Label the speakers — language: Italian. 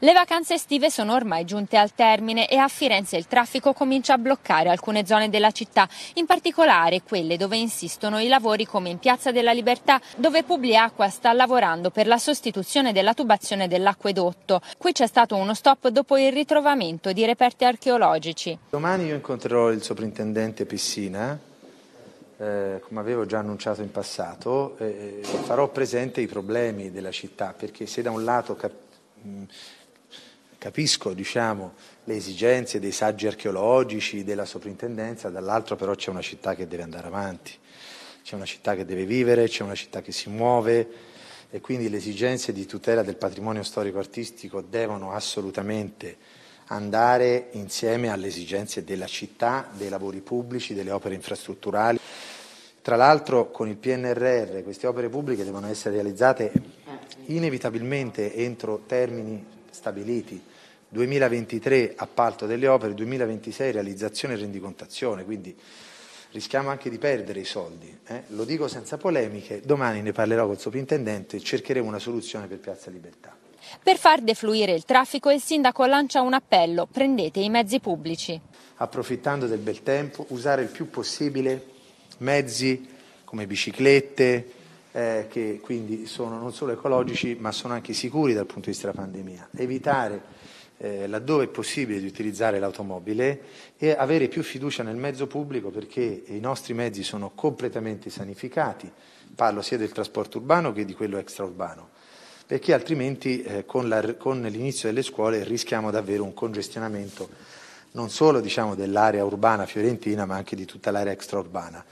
Speaker 1: Le vacanze estive sono ormai giunte al termine e a Firenze il traffico comincia a bloccare alcune zone della città, in particolare quelle dove insistono i lavori come in Piazza della Libertà, dove Publiacqua sta lavorando per la sostituzione della tubazione dell'acquedotto. Qui c'è stato uno stop dopo il ritrovamento di reperti archeologici.
Speaker 2: Domani io incontrerò il soprintendente Pessina, eh, come avevo già annunciato in passato, eh, farò presente i problemi della città, perché se da un lato capisco diciamo, le esigenze dei saggi archeologici, della soprintendenza, dall'altro però c'è una città che deve andare avanti, c'è una città che deve vivere, c'è una città che si muove e quindi le esigenze di tutela del patrimonio storico-artistico devono assolutamente andare insieme alle esigenze della città, dei lavori pubblici, delle opere infrastrutturali. Tra l'altro con il PNRR queste opere pubbliche devono essere realizzate inevitabilmente entro termini stabiliti. 2023 appalto delle opere, 2026 realizzazione e rendicontazione, quindi rischiamo anche di perdere i soldi. Eh? Lo dico senza polemiche, domani ne parlerò col soprintendente e cercheremo una soluzione per Piazza Libertà.
Speaker 1: Per far defluire il traffico il sindaco lancia un appello, prendete i mezzi pubblici.
Speaker 2: Approfittando del bel tempo, usare il più possibile mezzi come biciclette, eh, che quindi sono non solo ecologici ma sono anche sicuri dal punto di vista della pandemia. Evitare eh, laddove è possibile di utilizzare l'automobile e avere più fiducia nel mezzo pubblico perché i nostri mezzi sono completamente sanificati, parlo sia del trasporto urbano che di quello extraurbano, perché altrimenti eh, con, la, con l'inizio delle scuole rischiamo davvero un congestionamento non solo diciamo, dell'area urbana fiorentina ma anche di tutta l'area extraurbana.